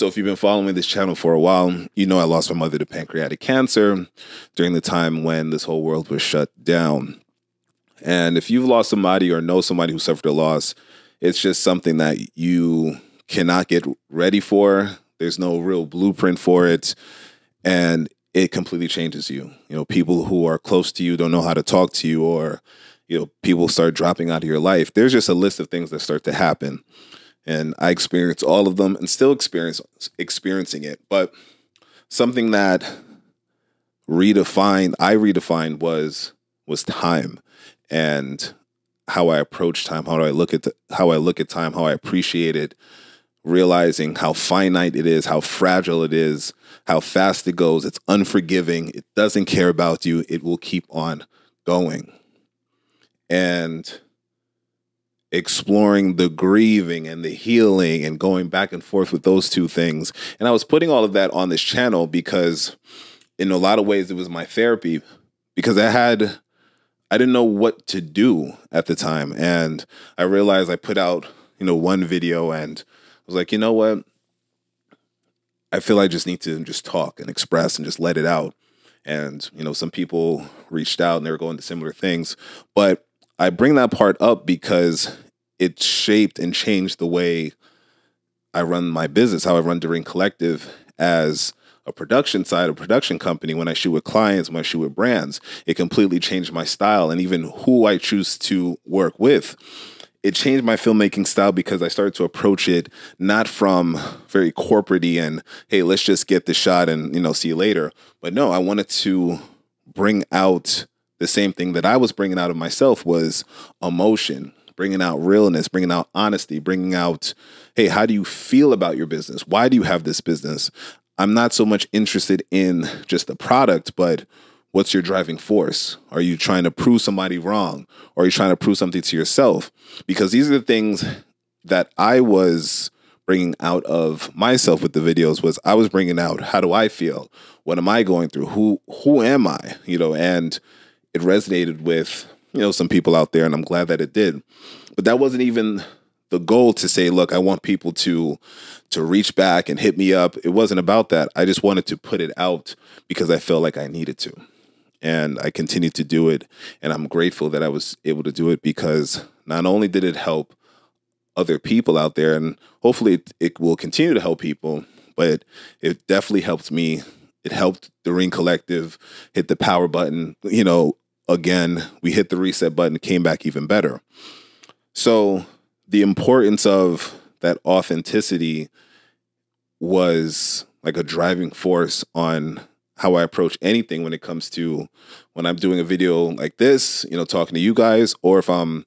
So, if you've been following this channel for a while, you know I lost my mother to pancreatic cancer during the time when this whole world was shut down. And if you've lost somebody or know somebody who suffered a loss, it's just something that you cannot get ready for. There's no real blueprint for it. And it completely changes you. You know, people who are close to you don't know how to talk to you, or, you know, people start dropping out of your life. There's just a list of things that start to happen and I experienced all of them and still experience experiencing it. But something that redefined, I redefined was was time and how I approach time, how do I look at the, how I look at time, how I appreciate it, realizing how finite it is, how fragile it is, how fast it goes. It's unforgiving. It doesn't care about you. It will keep on going. And exploring the grieving and the healing and going back and forth with those two things. And I was putting all of that on this channel because in a lot of ways it was my therapy because I had I didn't know what to do at the time and I realized I put out, you know, one video and I was like, "You know what? I feel I just need to just talk and express and just let it out." And, you know, some people reached out and they were going to similar things, but I bring that part up because it shaped and changed the way I run my business, how I run Doreen Collective as a production side, a production company, when I shoot with clients, when I shoot with brands, it completely changed my style and even who I choose to work with. It changed my filmmaking style because I started to approach it not from very corporatey and hey, let's just get the shot and you know see you later. But no, I wanted to bring out the same thing that I was bringing out of myself was emotion, bringing out realness, bringing out honesty, bringing out, hey, how do you feel about your business? Why do you have this business? I'm not so much interested in just the product, but what's your driving force? Are you trying to prove somebody wrong? Or are you trying to prove something to yourself? Because these are the things that I was bringing out of myself with the videos was I was bringing out how do I feel? What am I going through? Who who am I? You know, and it resonated with you know some people out there and i'm glad that it did. But that wasn't even the goal to say look i want people to to reach back and hit me up. It wasn't about that. I just wanted to put it out because i felt like i needed to. And i continued to do it and i'm grateful that i was able to do it because not only did it help other people out there and hopefully it, it will continue to help people but it definitely helped me. It helped Doreen Collective hit the power button, you know, again, we hit the reset button, came back even better. So the importance of that authenticity was like a driving force on how I approach anything when it comes to when I'm doing a video like this, you know, talking to you guys, or if I'm,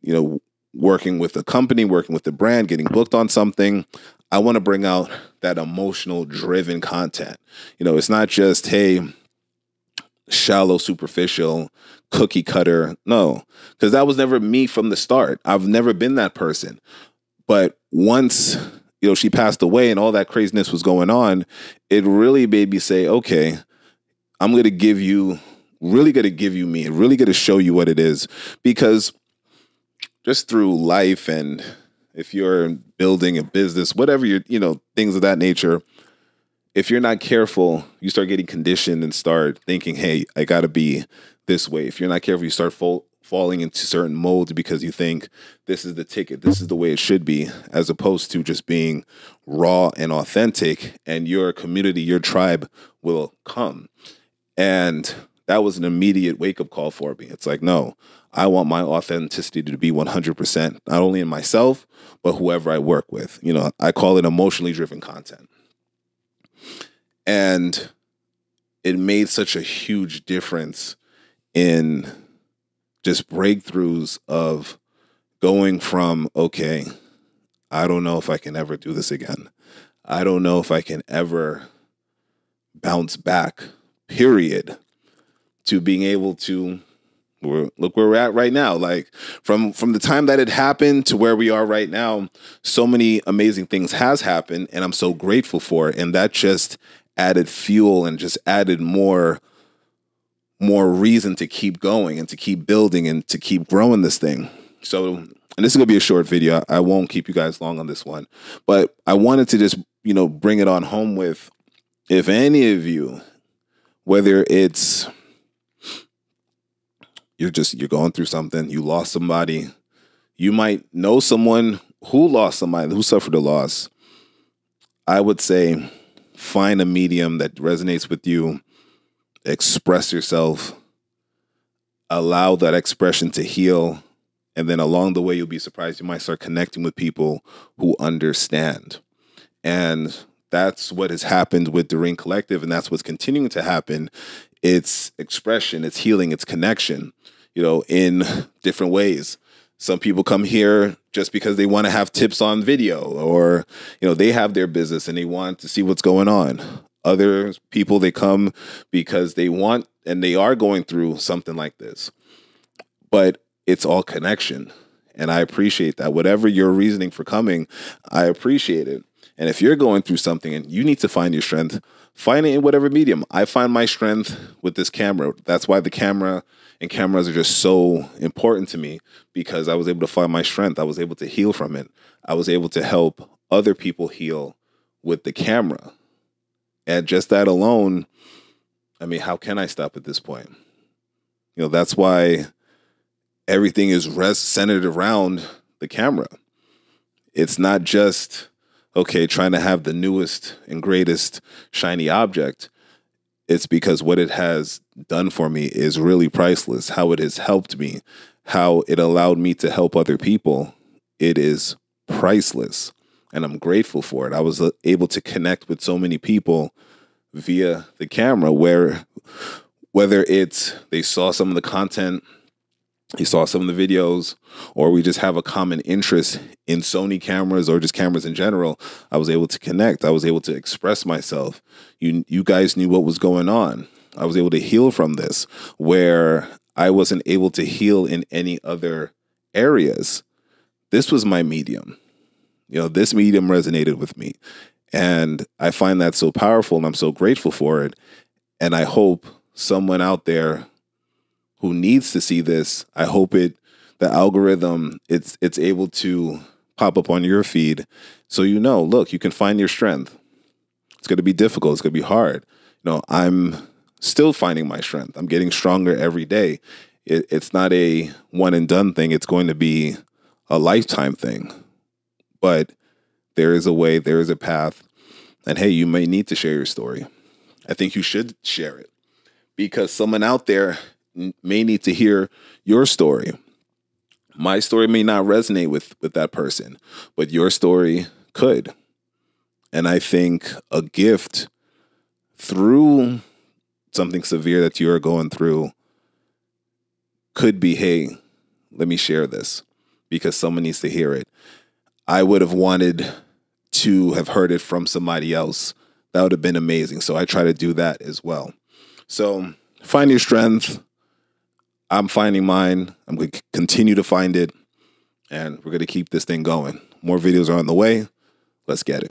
you know, working with a company, working with the brand, getting booked on something, I want to bring out that emotional driven content. You know, it's not just, hey, shallow, superficial, cookie cutter. No, because that was never me from the start. I've never been that person. But once, you know, she passed away and all that craziness was going on, it really made me say, okay, I'm going to give you, really going to give you me, really going to show you what it is. Because just through life and if you're building a business, whatever you're, you know, things of that nature, if you're not careful, you start getting conditioned and start thinking, hey, I got to be this way. If you're not careful, you start falling into certain molds because you think this is the ticket, this is the way it should be, as opposed to just being raw and authentic, and your community, your tribe will come. And that was an immediate wake up call for me. It's like, no, I want my authenticity to be 100%, not only in myself, but whoever I work with. You know, I call it emotionally driven content. And it made such a huge difference in just breakthroughs of going from, okay, I don't know if I can ever do this again. I don't know if I can ever bounce back, period, to being able to look where we're at right now like from from the time that it happened to where we are right now so many amazing things has happened and i'm so grateful for it and that just added fuel and just added more more reason to keep going and to keep building and to keep growing this thing. So, and this is going to be a short video. I won't keep you guys long on this one, but I wanted to just you know, bring it on home with if any of you, whether it's you're just you're going through something, you lost somebody, you might know someone who lost somebody, who suffered a loss. I would say find a medium that resonates with you, express yourself, allow that expression to heal. And then along the way, you'll be surprised. You might start connecting with people who understand. And that's what has happened with Doreen Collective, and that's what's continuing to happen. It's expression, it's healing, it's connection, you know, in different ways. Some people come here just because they want to have tips on video or, you know, they have their business and they want to see what's going on. Other people, they come because they want and they are going through something like this. But it's all connection. And I appreciate that. Whatever your reasoning for coming, I appreciate it. And if you're going through something and you need to find your strength, find it in whatever medium. I find my strength with this camera. That's why the camera and cameras are just so important to me because I was able to find my strength. I was able to heal from it. I was able to help other people heal with the camera. And just that alone, I mean, how can I stop at this point? You know, that's why everything is res- centered around the camera. It's not just okay, trying to have the newest and greatest shiny object, it's because what it has done for me is really priceless. How it has helped me, how it allowed me to help other people, it is priceless. And I'm grateful for it. I was uh, able to connect with so many people via the camera where whether it's they saw some of the content he saw some of the videos or we just have a common interest in Sony cameras or just cameras in general, I was able to connect. I was able to express myself. You you guys knew what was going on. I was able to heal from this where I wasn't able to heal in any other areas. This was my medium. You know, this medium resonated with me. And I find that so powerful and I'm so grateful for it. And I hope someone out there who needs to see this, I hope it the algorithm it's it's able to pop up on your feed so you know, look, you can find your strength. It's going to be difficult, it's going to be hard. You know, I'm still finding my strength. I'm getting stronger every day. It, it's not a one and done thing. It's going to be a lifetime thing. But there is a way, there is a path. And hey, you may need to share your story. I think you should share it because someone out there may need to hear your story. My story may not resonate with with that person, but your story could. And I think a gift through something severe that you are going through could be, hey, let me share this because someone needs to hear it. I would have wanted to have heard it from somebody else. That would have been amazing. So I try to do that as well. So find your strength, I'm finding mine. I'm going to continue to find it. And we're going to keep this thing going. More videos are on the way. Let's get it.